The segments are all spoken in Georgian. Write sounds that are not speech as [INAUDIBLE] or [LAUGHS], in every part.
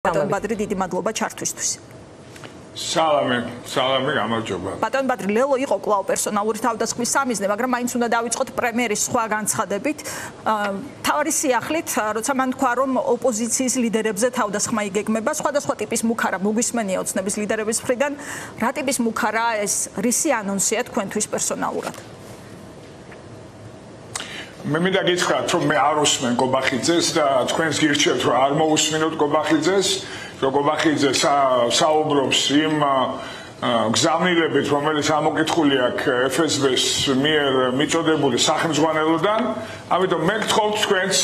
ბატონ ბადრი დიდი მადლობა ჩართვისთვის სალამი, სალამი, გამარჯობა. ბატონ ბადრი ლელო იყო კლაუ პერსონალური თავდასხმის სამიზნე, მაგრამ მაინც უნდა დავიწყოთ პრემიერის სხვა განცხადებით. თავარი სიახლით, როცა მან თქვა, რომ ოპოზიციის ლიდერებზე თავდასხმა იგეგმება, სხვადასხვა ტიპის მუქარა მოგვისმენია ოცნების ლიდერების მხრიდან. რა ტიპის მუქარა ეს რისი ანონსია თქვენთვის პერსონალურად? მე მინდა გითხრათ, რომ მე არ უსმენ გობახიძეს და თქვენს გირჩევთ, რომ არ მოусმინოთ გობახიძეს. როგორ საუბრობს იმ გზავნილებით, რომელიც ამოკითხული აქვს FSB-ს მიერ მიწოდებული სახელმძღვანელოდან, ამიტომ მე გთხოვთ თქვენს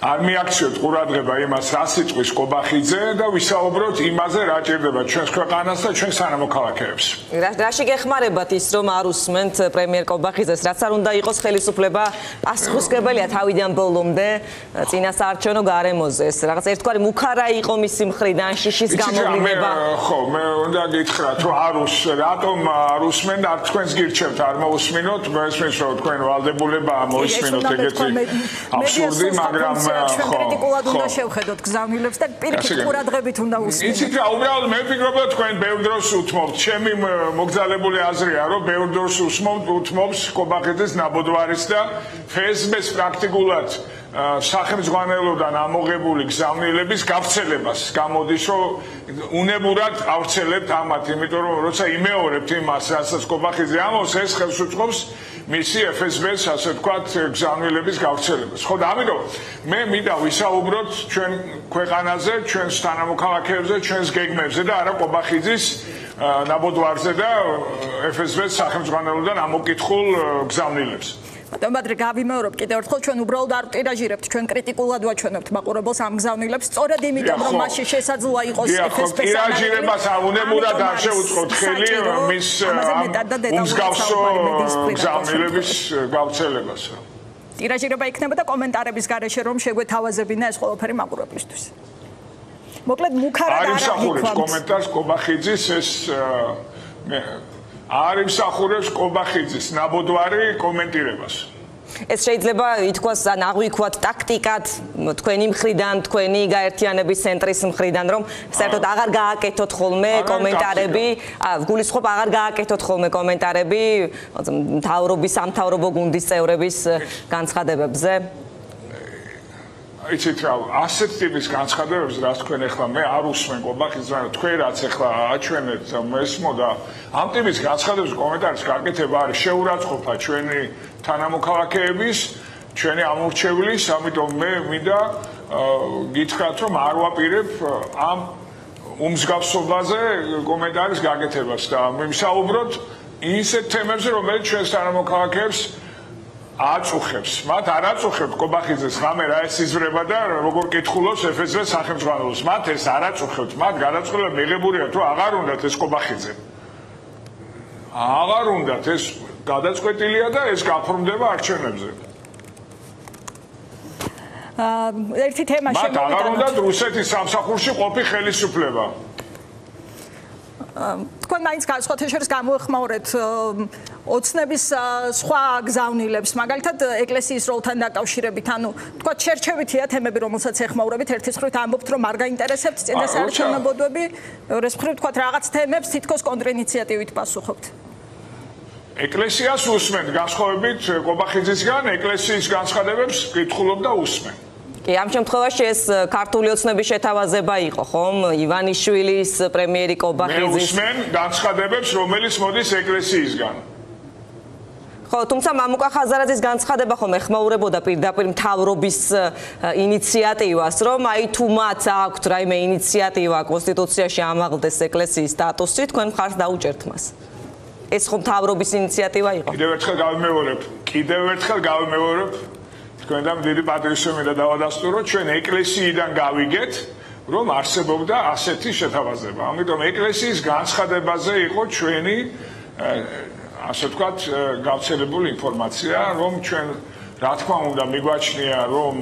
არ მიაქციოთ ყურადღება იმას, რა სიტყვის კობახიძე და ვისაუბროთ იმაზე, რა ჭირდება ჩვენს ქვეყანას და ჩვენს თანამოქალაქეებს. რაში გეხმარებათ ის, რომ არ უსმენთ პრემიერ კობახიძეს, რაც არ უნდა იყოს ხელისუფლება პასუხისგებელია თავიდან ბოლომდე [SIGHS] წინასაარჩევნო გარემოზე. რაღაც ერთგვარი მუქარა იყო მისი მხრიდან შიშის გამოვლენა. ხო, მე უნდა გითხრათ თუ არუს რატომ არ უსმენთ არ თქვენს გირჩევთ არ მოусმინოთ? მესმის რომ თქვენ ვალდებულება მოისმინოთ ეგეთი აბსურდი მაგრამ ხო კრიტიკულად უნდა შევხედოთ გზავნილებს და პირიქით ყურადღებით უნდა უსმინოთ. იცით რა უბრალოდ მე ვფიქრობ რომ თქვენ ბევრ დროს უთმობთ. ჩემი მოგზალებული აზრია რომ ბევრ დროს უსმობთ უთმობს კობახეთის ნაბოდვარის და ფესბეს პრაქტიკულად სახელმძღვანელოდან ამოღებული გზავნილების გავრცელებას. გამოდის რომ უნებურად ავრცელებთ ამათ იმიტომ რომ როცა იმეორებთ იმას რასაც კობახიძე ამბობს ეს ხელს უწყობს მისი FSB-ს ასე ვთქვათ გზავნილების გავრცელებას. ხო და ამიტომ მე მინდა ვისაუბროთ ჩვენ ქვეყანაზე ჩვენს თანამოქალაქეებზე ჩვენს გეგმებზე და არა კობახიძის ნაბოდვარზე და FSB-ს სახელმძღვანელოდან ამოკითხულ გზავნილებს ბადრი გავიმეორებ კიდევ ერთხელ ჩვენ უბრალოდ არ ტირაჟირებთ ჩვენ კრიტიკულად ვაჩვენებთ მაყურებელს ამ გზავნილებს. სწორედ იმიტომ რომ მასში შესაძლოა იყოს FSP-ს ტირაჟირებას აუნებურად არ შეუწყოთ ხელი მის უმსგავსო გზავნილების გავრცელებას. ტირაჟირება იქნება და კომენტარების გარეშე რომ შეგვეთავაზებინა ეს ყველაფერი მაყურებლისთვის. მოკლედ მუქარა და არა იქვა კომენტარს კობახიძის ეს არ იმსახურებს კობახიძის ნაბოდვარი კომენტირებას. ეს შეიძლება ითქვას ან აღვიქვათ ტაქტიკად თქვენი მხრიდან, თქვენი გაერთიანების ცენტრის მხრიდან, რომ საერთოდ აღარ გააკეთოთ ხოლმე კომენტარები, გულისხმობ აღარ გააკეთოთ ხოლმე კომენტარები მთავრობის სამთავრობო გუნდის წევრების განცხადებებზე. იცით რა, ასეთ ტიპის განცხადებებს რაც თქვენ ახლა მე არ უსმენ ყობახის რა თქვენ რაც ახლა აჩვენეთ მესმო და ამ ტიპის განცხადებებს კომენტარის გაკეთება არის შეურაცხყოფა ჩვენი თანამოქალაქეების ჩვენი ამორჩევლის, ამიტომ მე მინდა გითხრათ რომ არ ვაპირებ ამ უმსგავსობაზე კომენტარის გაკეთებას და მე ვისაუბროთ ისეთ თემებზე რომელიც ჩვენს თანამოქალაქეებს აწუხებს. მათ არ აწუხებს კობახიძეს რამე რა ეს იზრება და როგორ კითხულობს FSB სახელმწიფოს. მათ ეს არ აწუხებს. მათ გადაწყვეტა მიღებულია თუ აღარ უნდათ ეს კობახიძე. აღარ უნდათ ეს გადაწყვეტილია და ეს გაფორმდება არჩევნებზე. აა ერთი თემა შემოვიდა. მათ აღარ უნდათ რუსეთის სამსახურში ყოფი ხელისუფლება. თქვენ მაინც განსხვავებით გამოეხმაურეთ ოცნების სხვა გზავნილებს, მაგალითად ეკლესიის როლთან დაკავშირებით, ანუ თქვა ჩერჩევითია თემები, რომელსაც ეხმაურებით, ერთის მხრივ ამბობთ, რომ არ გაინტერესებთ ნაბოდვები, მეორეს მხრივ თქვა რაღაც თემებს თითქოს კონტრინიციატივით პასუხობთ. ეკლესიას უსმენთ განსხვავებით ყობახიძისგან, ეკლესიის განცხადებებს კითხულობ და უსმენთ. კი, ამ შემთხვევაში ეს ქართული ოცნების შეთავაზება იყო, ხომ? ივანიშვილის პრემიერი კობახიძის. მე უსმენ განცხადებებს, რომელიც მოდის ეკლესიისგან. ხო, თუმცა მამუკა ხაზარაძის განცხადება ხომ ეხმაურებოდა პირდაპირ მთავრობის ინიციატივას, რომ აი თუ მათ აქვთ რაიმე ინიციატივა კონსტიტუციაში ამაღლდეს ეკლესიის სტატუსი, თქვენ მხარს დაუჭერთ მას. ეს ხომ მთავრობის ინიციატივა იყო? კიდევ ერთხელ გავიმეორებ, კიდევ ერთხელ გავიმეორებ, თქვენთან დიდი პატრიოტიზმი და დავადასტურო ჩვენ ეკლესიიდან გავიგეთ რომ არსებობდა ასეთი შეთავაზება. ამიტომ ეკლესიის განცხადებაზე იყო ჩვენი ასე ვთქვათ გავცელებული ინფორმაცია, რომ ჩვენ რა თქმა უნდა მიგვაჩნია რომ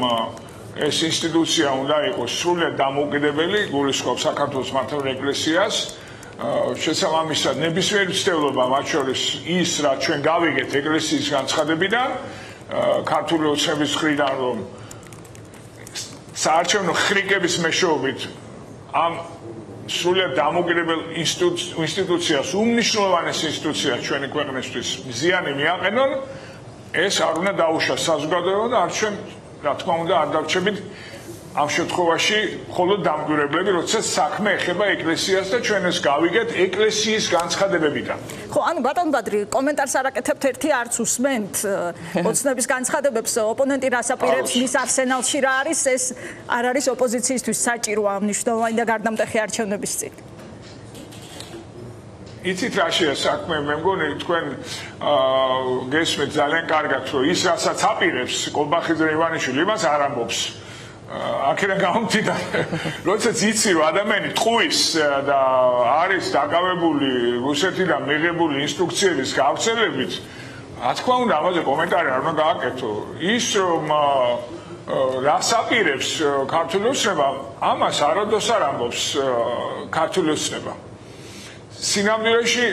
ეს ინსტიტუცია უნდა იყოს სრულად დამოუკიდებელი, გულისხმობს საქართველოს მართლმადიდებლურ ეკლესიას. შესაბამისად, ნებისმიერი ცდელობა მათ შორის ის, რაც ჩვენ გავიგეთ ეკლესიის განცხადებიდან, ქართული ოცნების ხრიდან რომ საარჩევნო ხრიკების მეშვეობით ამ სრულად დამოკიდებელ ინსტიტუციას, უმნიშვნელოვანეს ინსტიტუციას ჩვენი ქვეყნისთვის ზიანი მიაყენონ, ეს არ უნდა დაუშვას საზოგადოება და არ ჩვენ, რა თქმა უნდა, არ დარჩებით ამ შემთხვევაში მხოლოდ დამკვირვებლები, როცა საქმე ეხება ეკლესიას და ჩვენ ეს გავიგეთ ეკლესიის განცხადებებიდან. ხო, ანუ ბატონ ბადრი, კომენტარს არაკეთებთ ერთი არც უსმენთ [LAUGHS] ოცნების განცხადებებს, ოპონენტი რასაპირებს მის არსენალში რა არის, ეს არ არის ოპოზიციისთვის საჭირო ამ მნიშვნელოვანი და გარდამტეხი არჩევნების წინ. იცით რა შეა საქმე, მე მგონი თქვენ აა გესმით ძალიან კარგად, რომ ის რასაც აპირებს კოლბახიძე ივანიშვილი, იმას არ ამბობს. აქედან გამომდინა როდესაც იცი რომ ადამიანი ტყუის და არის დაკავებული რუსეთიდან მიღებული ინსტრუქციების გავრცელებით რა თქმა უნდა ამაზე კომენტარი არ უნდა გააკეთო. ის რომ რას აპირებს ქართული ოცნება ამას არადოს არ ამბობს ქართული ოცნება. სინამდვილეში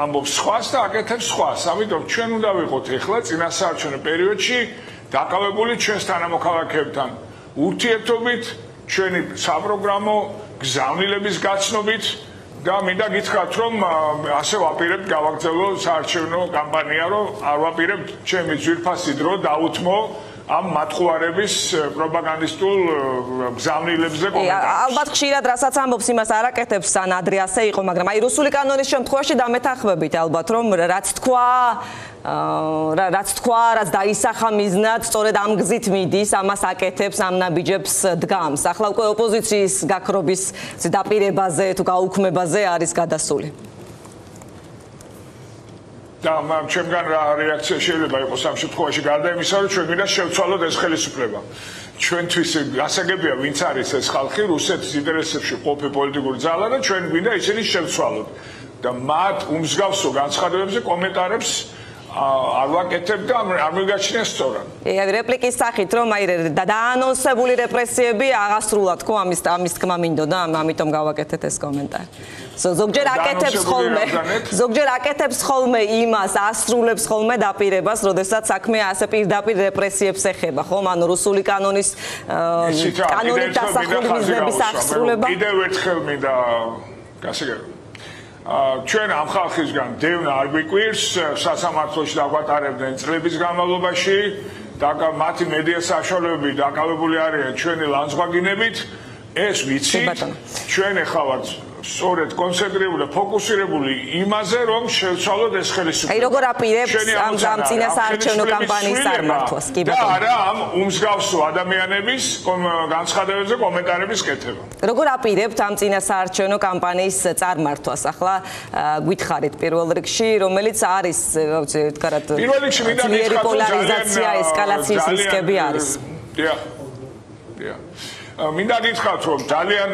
ამბობს სხვას და აკეთებს სხვას. ამიტომ ჩვენ უნდა ვიყოთ ეხლა წინასაარჩევნო პერიოდში დაკავებული ჩვენს თანამოქალაქეებთან ურთიერთობით, ჩვენი საპროგრამო გზავნილების გაცნობით და მინდა გითხრათ, რომ ასე ვაპირებთ გავაგრძელო საარჩევნო კამპანია, რომ არ ვაპირებთ ჩემი ძვირფასი დრო დაუთმო ამ მატყუარების პროპაგანდისტულ გზავნილებზე კომენტარს. ალბათ ხშირად რასაც ამბობს იმას არაკეთებს ან ადრე ასე იყო, მაგრამ აი რუსული კანონის შემთხვევაში დამეთანხმებით ალბათ რომ რაც თქვა რაც თქვა, რაც დაისახა მიზნად, სწორედ ამ გზით მიდის, ამას აკეთებს, ამ ნაბიჯებს დგამს. ახლა უკვე ოპოზიციის გაქრობის დაპირებაზე თუ გაუქმებაზე არის გადასული. და მაგრამ ჩემგან რა რეაქცია შეიძლება იყოს ამ შემთხვევაში გარდა იმისა, რომ ჩვენ მინდა შევცვალოთ ეს ხელისუფლება. ჩვენთვის გასაგებია, ვინც არის ეს ხალხი, რუსეთის ინტერესებში ყოფი პოლიტიკური ძალა და ჩვენ მინდა ისინი შევცვალოთ. და მათ უმსგავსო განცხადებებზე კომენტარებს არ ვაკეთებ და არ მიგაჩნია სწორად. ე რეპლიკის სახით რომ აი დაანონსებული რეპრესიები აღასრულა თქო ამის ამის თქმა მინდოდა ამიტომ გავაკეთეთ ეს კომენტარი. ზოგჯერ აკეთებს ხოლმე ზოგჯერ აკეთებს ხოლმე იმას ასრულებს ხოლმე დაპირებას, როდესაც საქმე ასე პირდაპირ რეპრესიებს ეხება, ხომ? ანუ რუსული კანონის კანონით დასახული მიზნების აღსრულება. კიდევ ერთხელ მინდა გასაგებია ჩვენ ამ ხალხისგან დევნა არ გვიკვირს სასამართლოში დაგვატარებდნენ წლების განმავლობაში და მათი მედია საშუალებები დაკავებული არიან ჩვენი ლანძღვაგინებით. ეს ვიცით ჩვენ ეხავართ სწორედ კონცენტრირებული ფოკუსირებული იმაზე, რომ შევცვალოთ ეს ხელისუფლება. აი როგორ აპირებს ამ ამ წინა საარჩევნო კამპანიის წარმართვას, კი ბატონო. და არა ამ უმსგავსო ადამიანების განცხადებებზე კომენტარების კეთება. როგორ აპირებთ ამ წინა საარჩევნო კამპანიის წარმართვას? ახლა გითხარით პირველ რიგში, რომელიც არის, ვთქვი, თქვათ, პირველ რიგში მინდა მითხრა პოლარიზაცია, ესკალაციის რისკები არის. დიახ. დიახ. მინდა გითხრათ, რომ ძალიან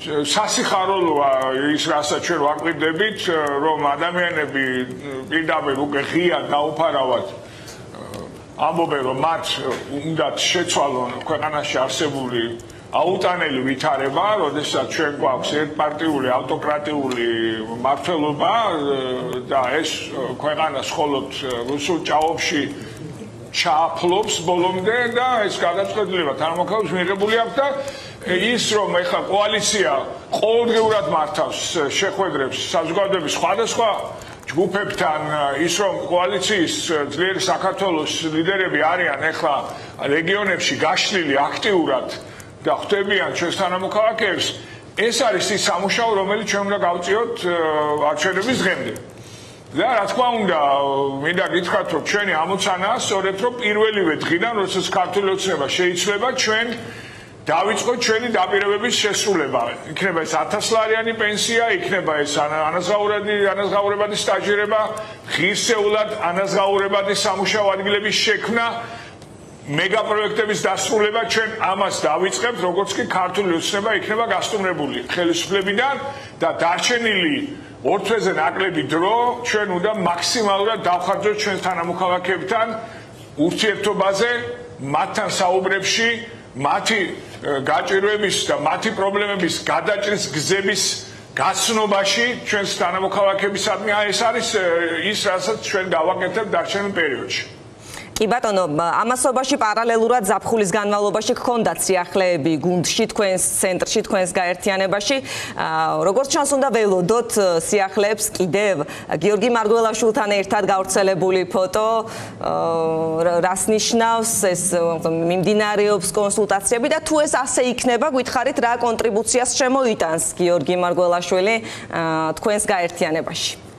სასიხარულოა ის რასაც ჩვენ ვაკვირდებით რომ ადამიანები პირდაპირ უკვე ღია დაუფარავად ამბობენ რომ მათ უნდა შეცვალონ ქვეყანაში არსებული აუტანელი ვითარება, როდესაც ჩვენ გვაქვს ერთპარტიული ავტოკრატიული მართლობა და ეს ქვეყანა მხოლოდ რუსულ ჭაობში ჩააფლობს ბოლომდე და ეს გადაწყვეტილება თანამოქმედებს მიღებული აქვს და ის რომ ეხლა კოალიცია ყოველდღიურად მართავს შეხვედრებს საზოგადოების სხვადასხვა ჯგუფებთან ის რომ კოალიციის ძლიერი საქართველოს ლიდერები არიან ეხლა რეგიონებში გაშლილი აქტიურად და ხვდებიან ჩვენს თანამოქალაქეებს ეს არის ის სამუშაო რომელიც ჩვენ უნდა გავწიოთ არჩევნების დღემდე. და რა თქმა უნდა მინდა გითხრათ რომ ჩვენი ამოცანაა სწორედ რომ პირველივე დღიდან როდესაც ქართული ოცნება შეიძლება ჩვენ დავიწყოთ ჩვენი დაპირებების შესრულება. იქნება ეს 1000 ლარიანი პენსია, იქნება ეს ანაზღაურებადი ანაზღაურებადი სტაჟირება, ღირსეულად ანაზღაურებადი სამუშაო ადგილების შექმნა, მეგაპროექტების დასრულება ჩვენ ამას დავიწყებთ, როგორც კი ქართული ოცნება იქნება გასტუმრებული ხელისუფლებიდან და დარჩენილი ორთვეზე ნაკლები დრო ჩვენ უნდა მაქსიმალურად დავხარჯოთ ჩვენ თანამოქალაქეებთან ურთიერთობაზე, მათთან საუბრებში, მათი გაჭირვების და მათი პრობლემების გადაჭრის გზების გაცნობაში ჩვენს თანამოქალაქეებისადმი ეს არის ის რასაც ჩვენ გავაკეთებთ დარჩენილ პერიოდში კი ბატონო, ამასობაში პარალელურად ზაფხულის განმავლობაში გქონდათ სიახლეები გუნდში, თქვენს ცენტრში, თქვენს გაერთიანებაში. როგორც ჩანს, უნდა ველოდოთ სიახლეებს კიდევ გიორგი მარგველაშვილთან ერთად გავრცელებული ფოტო. რას ნიშნავს ეს მიმდინარეობს კონსულტაციები და თუ ეს ასე იქნება, გითხარით რა კონტრიბუციას შემოიტანს გიორგი მარგველაშვილი თქვენს გაერთიანებაში?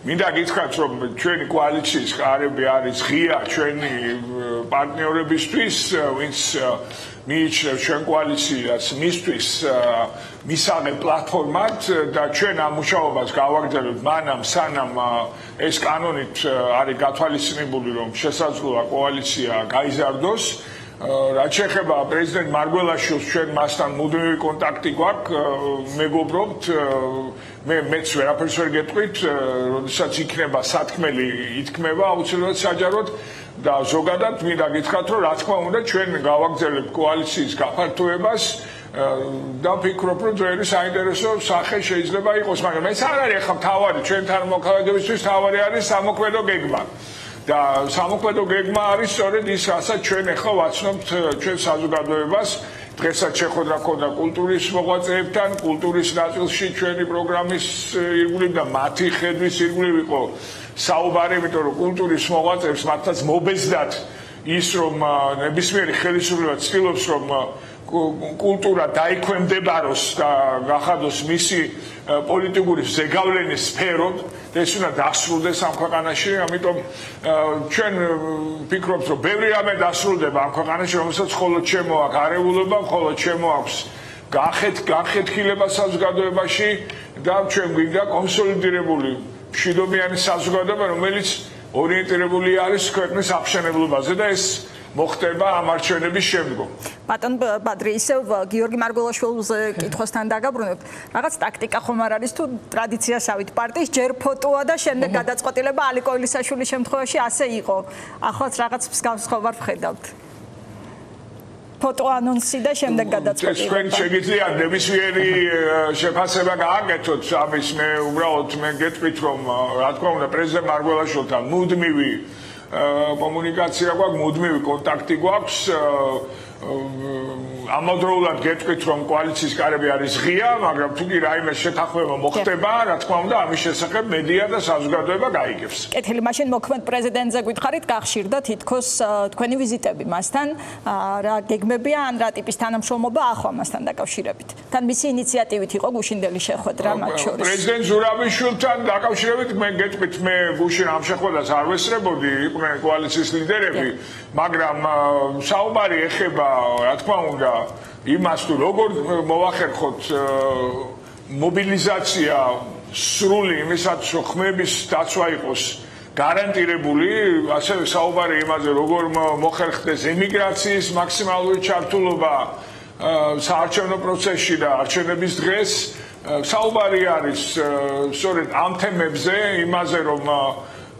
მინდა გითხრათ რომ ჩვენი კოალიციის ხარები არის ღია ჩვენი პარტნიორებისთვის ვინც მიიჩნევს ჩვენ კოალიციას მისთვის მისაღებ პლატფორმად და ჩვენ ამ მუშაობას გავაგრძელებთ მანამ სანამ ეს კანონით არის გათვალისწინებული რომ შესაძლოა კოალიცია გაიზარდოს რაც შეეხება პრეზიდენტ მარგველაშვილს ჩვენ მასთან მუდმივი კონტაქტი გვაქვს მეგობრობთ მე მეც ვერაფერს ვერ გეტყვით როდესაც იქნება სათქმელი ითქმება აუცილებლად საჯაროდ და ზოგადად მინდა გითხრათ რომ რა თქმა უნდა ჩვენ გავაგზავნებთ კოალიციის გაფართოებას და ვფიქრობ რომ ძველი საინტერესო სახე შეიძლება იყოს მაგრამ ეს არ არის ახლა თავარი ჩვენთან მოქმედებისთვის თავარი არის სამოქმედო გეგმა და სამოქმედო გეგმა არის სწორედ ის, რასაც ჩვენ ახლა ვაცნობთ ჩვენ საზოგადოებას. დღესაც შეხვედრა ქონდა კულტურის მოღვაწეებთან, კულტურის ნაწილში ჩვენი პროგრამის ირგვლივ და მათი ხედვის ირგვლივ იყო საუბარი, იმიტომ რომ კულტურის მოღვაწეებს მათაც მობეზდათ ის რომ ნებისმიერი ხელისუფლება ცდილობს რომ კულტურა დაიქვემდებაროს და გახადოს მისი პოლიტიკური ზეგავლენის სფერო და ეს უნდა დასრულდეს ამ ქვეყანაში, ამიტომ ჩვენ ვფიქრობთ, რომ ბევრი რამე დასრულდება ამ ქვეყანაში, რომელსაც ხოლო ჩემო აქვს არეულობა, ხოლო ჩემო აქვს გახეთ გახეთქილება საზოგადოებაში და ჩვენ გვინდა კონსოლიდირებული მშვიდობიანი საზოგადოება, რომელიც ორიენტირებული არის ქვეყნის აღშენებლობაზე და ეს მოხდება ამ არჩევნების შემდგომ. ბატონ ბადრი, ისევ გიორგი მარგველაშვილზე კითხვასთან დაგაბრუნებთ. რაღაც ტაქტიკა ხომ არ არის თუ ტრადიციასავით პარტიის ჯერ ფოტოა და შემდეგ გადაწყვეტილება ალიკო ილისაშვილის შემთხვევაში ასე იყო. ახლაც რაღაც მსგავს ხო ვარ ვხედავთ. ფოტო ანონსი და შემდეგ გადაწყვეტილება. ჩვენ შეგვიძლია ნებისმიერი შეფასება გააკეთოთ ამის მე უბრალოდ მე გეტყვით რომ რა თქმა უნდა პრეზიდენტ მარგველაშვილთან მუდმივი კომუნიკაცია გვაქვს, მუდმივი კონტაქტი გვაქვს. ამავდროულად გეტყვით რომ კოალიციის კარები არის ღია, მაგრამ თუ კი რაიმე შეთანხმება მოხდება, რა თქმა უნდა, ამის შესახებ მედია და საზოგადოება გაიგებს. კეთილი, მაშინ მოქმედ პრეზიდენტზე გითხარით, გახშირდა თითქოს თქვენი ვიზიტები მასთან, რა გეგმებია ან რა ტიპის თანამშრომლობა ახლა მასთან დაკავშირებით. თან მისი ინიციატივით იყო გუშინდელი შეხვედრა მათ შორის. პრეზიდენტ ზურაბიშვილთან დაკავშირებით მე გეტყვით, მე გუშინ ამ შეხვედრას არ ვესწრებოდი, იყვნენ კოალიციის ლიდერები, მაგრამ საუბარი ეხება, რა თქმა უნდა, იმას თუ როგორ მოახერხოთ მობილიზაცია სრული იმისაც რომ ხმების დაცვა იყოს გარანტირებული, ასევე საუბარი იმაზე როგორ მოხერხდეს ემიგრაციის მაქსიმალური ჩართულობა საარჩევნო პროცესში და არჩევნების დღეს. საუბარი არის სწორედ ამ თემებზე, იმაზე რომ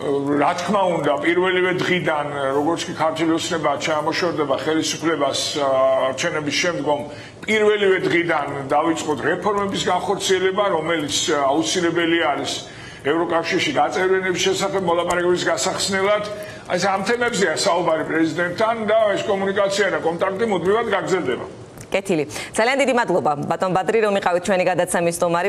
რა თქმა უნდა პირველივე დღიდან როგორც კი ქართული ოცნება ჩამოშორდება ხელისუფლებას არჩევნების შემდგომ პირველივე დღიდან დაიწყოთ რეფორმების განხორციელება რომელიც აუცილებელი არის ევროკავშირში გაწევრიანების შესახებ მოლაპარაკების გასახსნელად. აი ამ თემებზეა საუბარი პრეზიდენტთან და ეს კომუნიკაცია და კონტაქტი მუდმივად გაგრძელდება. კეთილი. ძალიან დიდი მადლობა. ბატონ ბადრი რომ იყავით ჩვენი გადაცემის სტუმარი